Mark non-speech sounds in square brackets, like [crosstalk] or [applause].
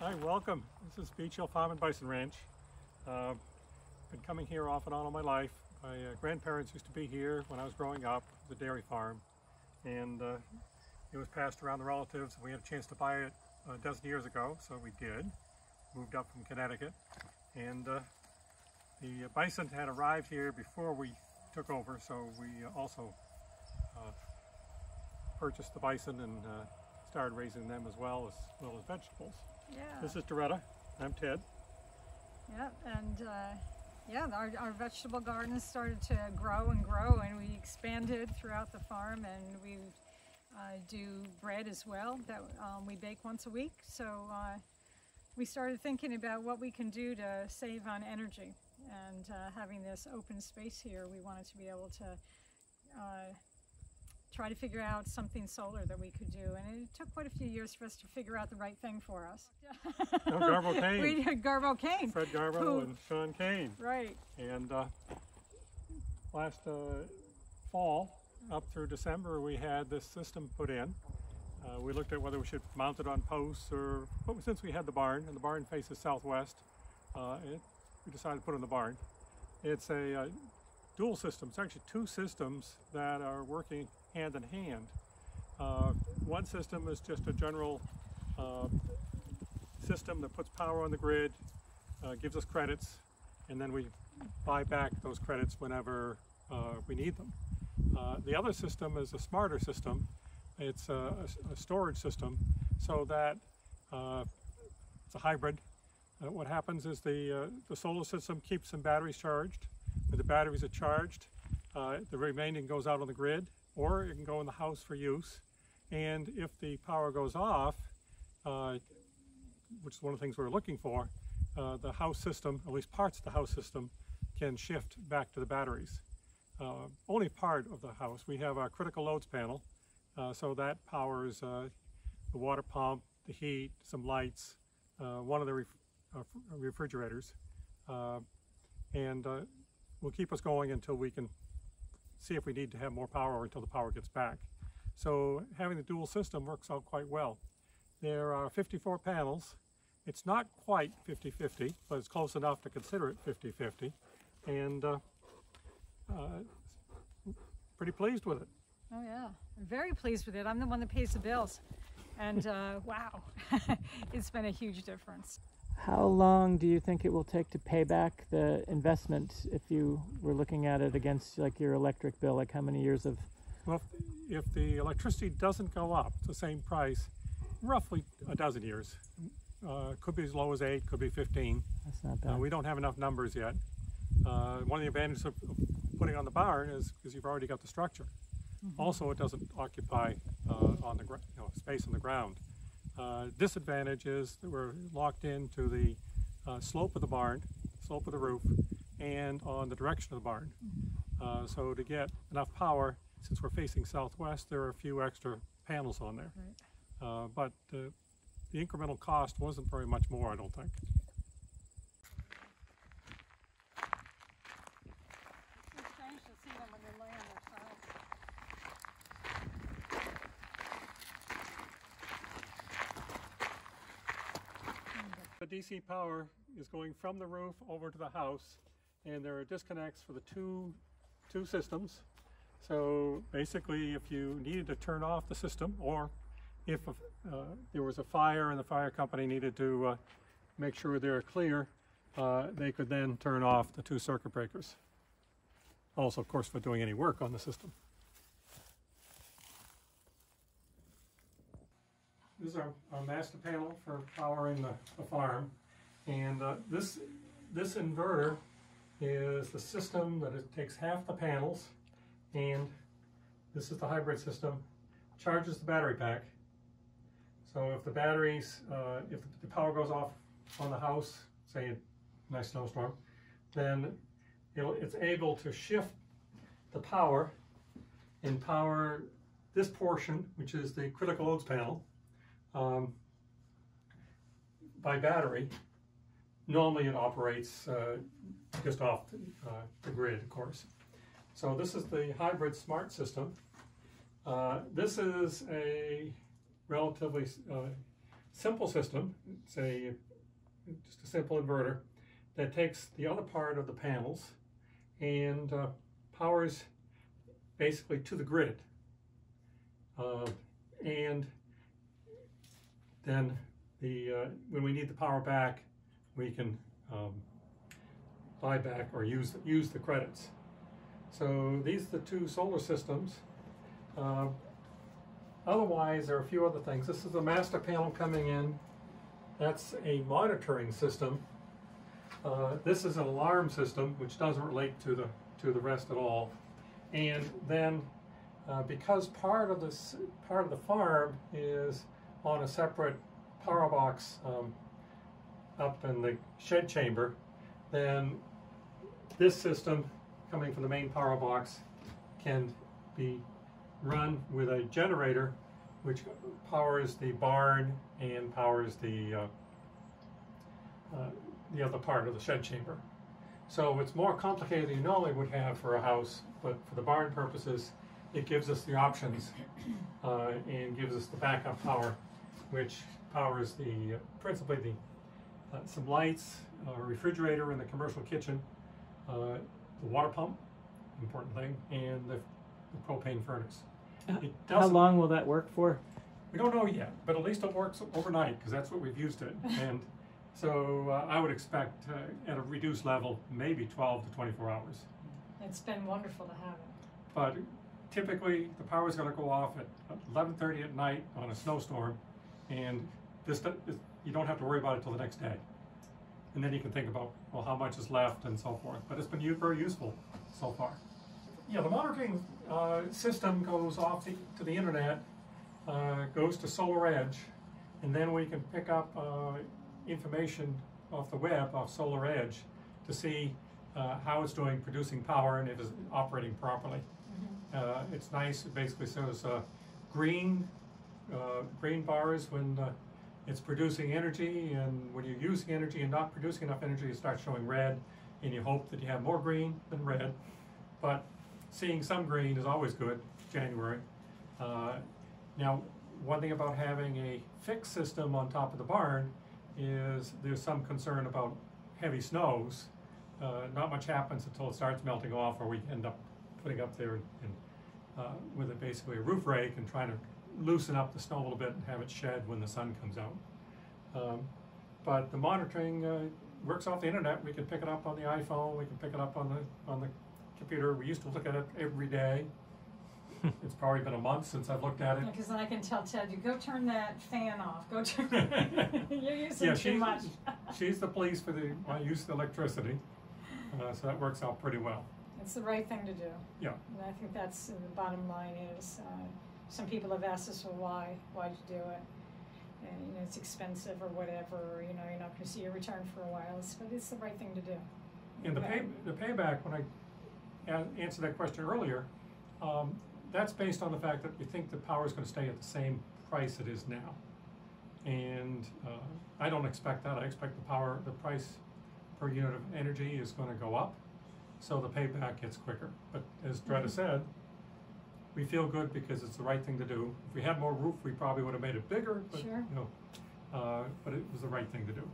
Hi, welcome. This is Beech Hill Farm and Bison Ranch. Uh, been coming here off and on all my life. My uh, grandparents used to be here when I was growing up, the dairy farm, and uh, it was passed around the relatives. We had a chance to buy it a dozen years ago, so we did. Moved up from Connecticut, and uh, the bison had arrived here before we took over, so we also uh, purchased the bison and uh, started raising them as well as well as vegetables. Yeah. This is Doretta. I'm Ted. Yeah, and uh, yeah, our, our vegetable garden started to grow and grow, and we expanded throughout the farm, and we uh, do bread as well that um, we bake once a week. So uh, we started thinking about what we can do to save on energy, and uh, having this open space here, we wanted to be able to uh, try to figure out something solar that we could do. And it took quite a few years for us to figure out the right thing for us. No, Garbo [laughs] Kane. we did Garbo Kane. Fred Garbo Who- and Sean Kane. Right. And uh, last uh, fall, up through December, we had this system put in. Uh, we looked at whether we should mount it on posts or, but since we had the barn, and the barn faces southwest, uh, it, we decided to put it in the barn. It's a uh, dual system. It's actually two systems that are working hand in hand. Uh, one system is just a general uh, system that puts power on the grid, uh, gives us credits, and then we buy back those credits whenever uh, we need them. Uh, the other system is a smarter system. It's a, a- storage system so that uh, it's a hybrid. What happens is the, the solar system keeps some batteries charged. When the batteries are charged, the remaining goes out on the grid or it can go in the house for use. And if the power goes off, uh, which is one of the things we we're looking for, uh, the house system, at least parts of the house system, can shift back to the batteries. Uh, only part of the house. We have our critical loads panel, uh, so that powers uh, the water pump, the heat, some lights, uh, one of the ref- refrigerators, and will keep us going until we can see if we need to have more power until the power gets back. So having the dual system works out quite well. There are 54 panels. It's not quite 50-50, but it's close enough to consider it 50-50. And uh, uh, pretty pleased with it. Oh yeah, I'm very pleased with it. I'm the one that pays the bills, and uh, [laughs] wow, [laughs] it's been a huge difference. How long do you think it will take to pay back the investment if you were looking at it against like your electric bill? Like how many years of Well, if, if the electricity doesn't go up to the same price, roughly a dozen years. Uh, could be as low as eight, could be 15. that's not bad. Uh, we don't have enough numbers yet. Uh, one of the advantages of putting on the barn is because you've already got the structure. Also, it doesn't occupy uh, on the gr- you know, space on the ground. Uh, disadvantage is that we're locked into the uh, slope of the barn, slope of the roof, and on the direction of the barn. Uh, so to get enough power, since we're facing southwest, there are a few extra panels on there. Right. Uh, but uh, the incremental cost wasn't very much more, I don't think. It's strange to see them when they're laying their sides. The DC power is going from the roof over to the house, and there are disconnects for the two, two systems. So basically, if you needed to turn off the system, or if uh, there was a fire and the fire company needed to uh, make sure they're clear, uh, they could then turn off the two circuit breakers. Also, of course, for doing any work on the system. This is master panel for powering the, the farm. And uh, this, this inverter is the system that it takes half the panels and this is the hybrid system, charges the battery pack. So if the batteries, uh, if the power goes off on the house, say a nice snowstorm, then it's able to shift the power and power this portion, which is the critical loads panel, um, by battery. Normally it operates uh, just off the, uh, the grid, of course. So this is the hybrid smart system. Uh, this is a relatively uh, simple system. It's a just a simple inverter that takes the other part of the panels and uh, powers basically to the grid. Uh, and then the uh, when we need the power back, we can um, buy back or use use the credits. So these are the two solar systems. Uh, otherwise, there are a few other things. This is the master panel coming in. That's a monitoring system. Uh, this is an alarm system, which doesn't relate to the to the rest at all. And then, uh, because part of this part of the farm is on a separate power box um, up in the shed chamber, then this system coming from the main power box can be run with a generator which powers the barn and powers the uh, uh, the other part of the shed chamber. So it's more complicated than you normally would have for a house, but for the barn purposes, it gives us the options uh, and gives us the backup power, which powers the principally the uh, some lights, a refrigerator in the commercial kitchen, uh, the water pump, important thing, and the, the propane furnace. It How long will that work for? we don't know yet, but at least it works overnight because that's what we've used it. [laughs] And so uh, I would expect uh, at a reduced level, maybe 12 to 24 hours. It's been wonderful to have it. But typically, the power is going to go off at 11:30 at night on a snowstorm, and this, this you don't have to worry about it till the next day. And then you can think about well how much is left and so forth. But it's been very useful so far. Yeah, the monitoring uh, system goes off the, to the internet, uh, goes to SolarEdge, and then we can pick up uh, information off the web off SolarEdge to see uh, how it's doing producing power and if it's operating properly. Uh, it's nice. It basically shows uh, green uh, green bars when uh, it's producing energy, and when you're using energy and not producing enough energy, it starts showing red, and you hope that you have more green than red. But seeing some green is always good. January. Uh, now, one thing about having a fixed system on top of the barn is there's some concern about heavy snows. Uh, not much happens until it starts melting off, or we end up putting up there and, uh, with it basically a roof rake and trying to loosen up the snow a little bit and have it shed when the sun comes out. Um, but the monitoring uh, works off the internet. We can pick it up on the iPhone. We can pick it up on the on the computer. We used to look at it every day. [laughs] it's probably been a month since I've looked at it. Because then I can tell Ted, you go turn that fan off. Go turn. [laughs] [laughs] You're using Yeah, too she's, much. she's the police for the my use of electricity, uh, so that works out pretty well. It's the right thing to do. Yeah. And I think that's uh, the bottom line is, uh, some people have asked us, well, why, why'd you do it? And, you know, it's expensive or whatever, or, you know, you're not gonna see a return for a while, it's, but it's the right thing to do. And the pay, the payback, when I a- answered that question earlier, um, that's based on the fact that we think the power is gonna stay at the same price it is now. And, uh, I don't expect that, I expect the power, the price per unit of energy is gonna go up, so the payback gets quicker. But as Doretta said, we feel good because it's the right thing to do. If we had more roof, we probably would have made it bigger, but, Sure. you know, uh, but it was the right thing to do.